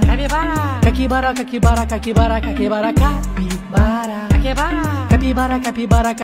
Capibara. Kakibara, kakibara, kakibara, kakibara, capibara. Capibara. Capibara, capibara,